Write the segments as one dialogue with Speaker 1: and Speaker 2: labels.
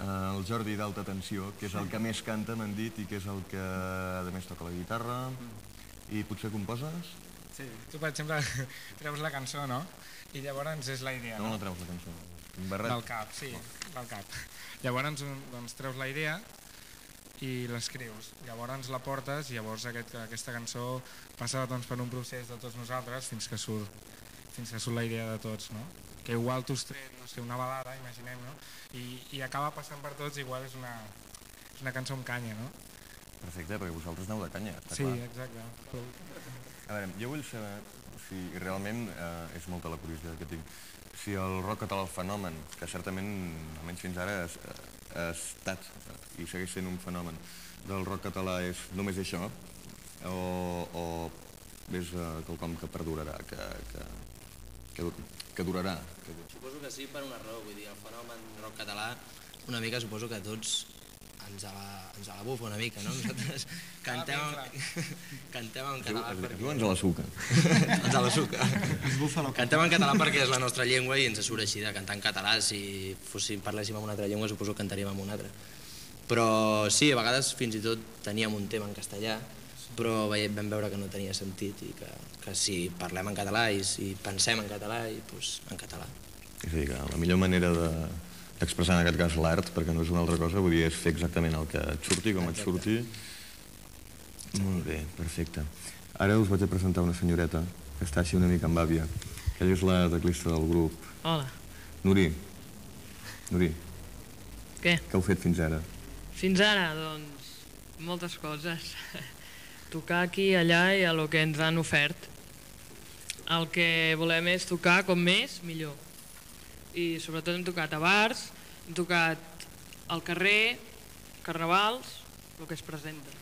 Speaker 1: eh, el Jordi d'Alta Tensió, que és el que més canta, m'han dit, i que és el que, a més, toca la guitarra. I potser composes?
Speaker 2: Sí, tu per exemple treus la cançó, no? I llavors és la idea,
Speaker 1: No,
Speaker 2: no?
Speaker 1: no treus la cançó. Barret.
Speaker 2: Del cap, sí, del cap. Llavors doncs, treus la idea i l'escrius. Llavors la portes i llavors aquest, aquesta cançó passa doncs, per un procés de tots nosaltres fins que surt, fins que surt la idea de tots, no? Que igual tu has tret, no sé, una balada, imaginem, no? I, i acaba passant per tots, igual és una, és una cançó amb canya, no?
Speaker 1: Perfecte, perquè vosaltres aneu de canya, està
Speaker 2: Sí,
Speaker 1: clar.
Speaker 2: exacte. Però,
Speaker 1: A veure, jo vull saber si realment, eh, és molta la curiositat que tinc, si el rock català el fenomen, que certament, almenys fins ara, ha, ha estat i segueix sent un fenomen del rock català és només això, o, o és eh, quelcom que perdurarà, que, que, que, que durarà.
Speaker 3: Suposo que sí per una raó, vull dir, el fenomen rock català una mica suposo que tots ens a la, ens a la bufa una mica, no? Nosaltres cantem, cantem en català
Speaker 1: Es
Speaker 3: perquè...
Speaker 1: diu ens a la suca.
Speaker 3: ens a la suca. Cantem en català perquè és la nostra llengua i ens surt així de cantar en català. Si fóssim, parléssim en una altra llengua suposo que cantaríem en una altra. Però sí, a vegades fins i tot teníem un tema en castellà, però vam veure que no tenia sentit i que, que si parlem en català i si pensem en català, i, doncs, en català.
Speaker 1: És a dir, que la millor manera de d'expressar en aquest cas l'art, perquè no és una altra cosa, vull dir, és fer exactament el que et surti, com et surti. Molt bé, perfecte. Ara us vaig a presentar una senyoreta que està així una mica amb àvia. Ella és la teclista del grup.
Speaker 4: Hola.
Speaker 1: Nuri, Nuri,
Speaker 4: Què?
Speaker 1: què heu fet fins ara?
Speaker 4: Fins ara, doncs, moltes coses. Tocar aquí, allà i a lo que ens han ofert. El que volem és tocar com més, millor. I sobretot hem tocat a bars, hem tocat al carrer, carnavals, el que es presenta.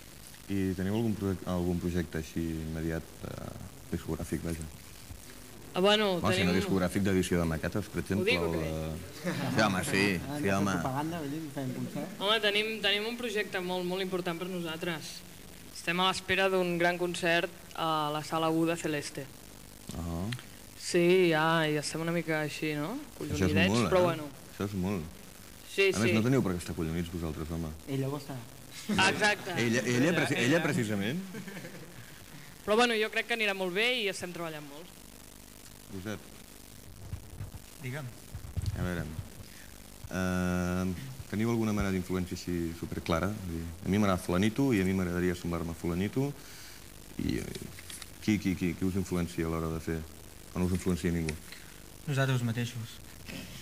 Speaker 1: I teniu algun, projecte, algun projecte així immediat eh, discogràfic, vaja?
Speaker 4: Ah, bueno,
Speaker 1: O sigui, no
Speaker 4: tenim...
Speaker 1: discogràfic d'edició de maquetes, per exemple?
Speaker 4: dic o què?
Speaker 1: de- Sí, home, sí, sí, home.
Speaker 5: Fem concert.
Speaker 4: Home, tenim, tenim un projecte molt, molt important per nosaltres. Estem a l'espera d'un gran concert a la sala 1 de Celeste.
Speaker 1: Ah,
Speaker 4: Sí, ja, ja estem una mica així, no?
Speaker 1: això és
Speaker 4: Collonidets,
Speaker 1: molt,
Speaker 4: però
Speaker 1: eh?
Speaker 4: bueno.
Speaker 1: Això és molt.
Speaker 4: Sí,
Speaker 1: A més,
Speaker 4: sí.
Speaker 1: no teniu per què estar collonits vosaltres, home.
Speaker 5: Ella ho està.
Speaker 4: Exacte.
Speaker 1: Ella, ella, preci ella precisament?
Speaker 4: Però bueno, jo crec que anirà molt bé i estem treballant molt.
Speaker 1: Josep,
Speaker 2: digue'm.
Speaker 1: a veure... Uh, teniu alguna mena d'influència així superclara? A mi m'agrada fulanito i a mi m'agradaria semblar-me fulanito. I eh, qui, qui, qui, qui us influencia a l'hora de fer? O no us influencia ningú?
Speaker 6: Nosaltres mateixos.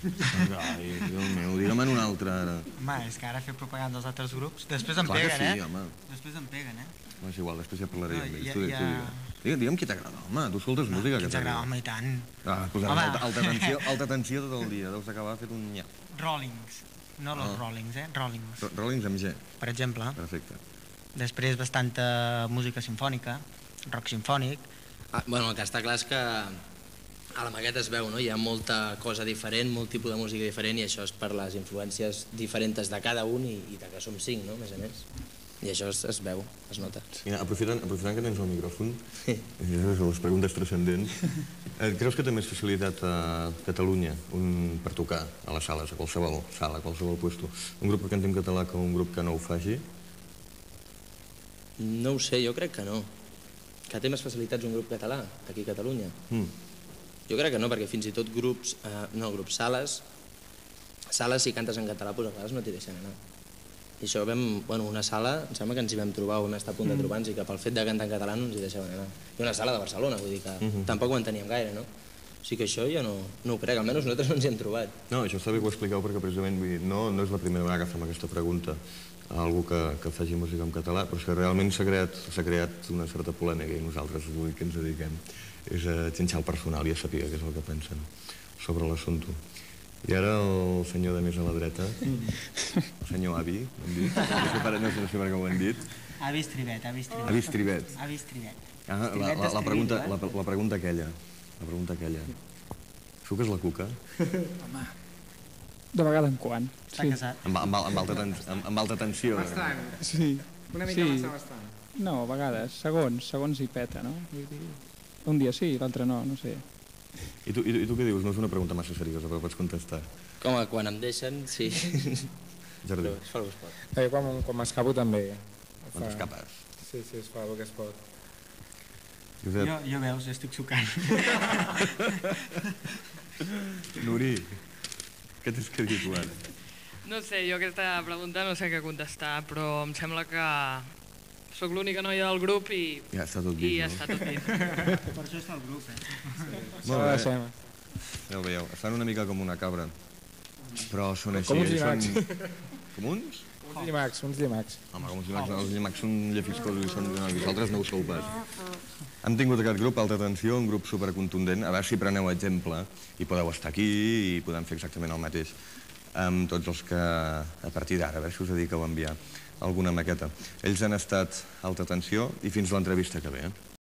Speaker 1: Ai, Déu meu, digue'm en un altre ara.
Speaker 6: Home, és que ara fer propaganda als altres grups, després em
Speaker 1: Clar
Speaker 6: peguen,
Speaker 1: sí,
Speaker 6: eh?
Speaker 1: home.
Speaker 6: Després em peguen, eh?
Speaker 1: No, és igual, després ja parlaré
Speaker 6: No,
Speaker 1: amb ells.
Speaker 6: ja-
Speaker 1: Tu, tu,
Speaker 6: ja-
Speaker 1: digue'm. Digue'm, digue'm qui t'agrada, home. Tu escoltes música.
Speaker 6: Qui
Speaker 1: que
Speaker 6: ens agrada? Home, i tant.
Speaker 1: Ah, posant
Speaker 6: Home.
Speaker 1: alta, alta, tensió, alta tensió tot el dia. Deus acabar fet un nyap.
Speaker 6: Rollings. No los
Speaker 1: Ah.
Speaker 6: Rollings, eh? Rollings.
Speaker 1: Ro- Rollins amb G.
Speaker 6: Per exemple.
Speaker 1: Perfecte.
Speaker 6: Després bastanta música sinfònica, rock sinfònic.
Speaker 3: Ah, bueno, el que està clar és que a la maqueta es veu, no? Hi ha molta cosa diferent, molt tipus de música diferent i això és per les influències diferents de cada un i, i de que som cinc, no? A més a més. I això es, es veu, es nota.
Speaker 1: Mira, aprofitant, aprofitant que tens el micròfon, eh, les preguntes transcendents, eh, creus que té més facilitat a Catalunya un, per tocar a les sales, a qualsevol sala, a qualsevol puesto, un grup que canti en català que un grup que no ho faci?
Speaker 3: No ho sé, jo crec que no. Que té més facilitats un grup català, aquí a Catalunya.
Speaker 1: Mm.
Speaker 3: Jo crec que no, perquè fins i tot grups, eh, no, grups, sales, sales si cantes en català, doncs a vegades no t'hi deixen anar. I això vam, bueno, una sala, em sembla que ens hi vam trobar, on està a punt de
Speaker 1: Mm.
Speaker 3: trobar-nos, i que pel fet de cantar en català no ens hi deixaven anar. I una sala de Barcelona, vull dir que
Speaker 1: Mhm.
Speaker 3: tampoc ho enteníem gaire, no? O sigui que això jo no, no ho crec, almenys nosaltres no ens hi hem trobat.
Speaker 1: No, això està bé que ho expliqueu perquè precisament vull dir, no, no és la primera vegada que fem aquesta pregunta a algú que, que faci música en català, però és que realment s'ha creat, creat una certa polèmica i nosaltres avui que ens dediquem és a xinxar el personal i a saber què és el que pensen sobre l'assumpte. I ara el senyor de més a la dreta, el senyor Avi, hem dit, no sé per, no sé, no sé per què ho han dit,
Speaker 6: Avi Estribet, Avi Estribet.
Speaker 1: Avi Estribet.
Speaker 6: Avi Estribet.
Speaker 1: Ah, la, la, la, pregunta,
Speaker 6: d'escriure,
Speaker 1: la, la pregunta aquella, la pregunta aquella. Suques la cuca?
Speaker 7: De vegada en quan.
Speaker 6: Està
Speaker 7: Sí.
Speaker 6: casat.
Speaker 1: Amb, amb, amb, alta, ten, amb, amb alta tensió.
Speaker 2: Bastant.
Speaker 7: Sí.
Speaker 2: Una mica
Speaker 7: sí.
Speaker 2: massa bastant.
Speaker 7: No, a vegades, segons, segons hi peta, no? Vull dir, un dia sí, l'altre no, no sé.
Speaker 1: I tu, i, tu, I tu què dius? No és una pregunta massa seriosa, però pots contestar.
Speaker 3: Com a quan em deixen, sí.
Speaker 1: Jardí.
Speaker 8: Es fa el que es pot.
Speaker 2: Eh, quan, quan m'escapo també.
Speaker 1: Quan
Speaker 2: fa.
Speaker 1: t'escapes.
Speaker 2: Sí, sí, es fa el que es pot.
Speaker 1: Josep,
Speaker 6: Jo, jo veus, estic sucant.
Speaker 1: Nuri, què tens que dir tu ara?
Speaker 4: No sé, jo aquesta pregunta no sé què contestar, però em sembla que sóc l'única noia del grup i,
Speaker 1: Ja està tot
Speaker 4: i
Speaker 1: dit,
Speaker 4: ja
Speaker 1: no?
Speaker 4: està tot dit.
Speaker 6: Per això està el grup, eh?
Speaker 2: Ho
Speaker 1: bé. Ja ho veieu, estan una mica com una cabra. Però són així.
Speaker 2: Com uns llimacs.
Speaker 1: Són... Com uns?
Speaker 2: Uns llimacs, uns llimacs.
Speaker 1: Home, com uns llimacs, els llimacs són llefiscosos i són... No, vosaltres no ho sou pas. Hem tingut aquest grup, alta tensió, un grup supercontundent, a veure si preneu exemple i podeu estar aquí i podem fer exactament el mateix amb tots els que, a partir d'ara, a veure si us dediqueu a enviar alguna maqueta. Ells han estat alta tensió i fins l'entrevista que ve. Eh?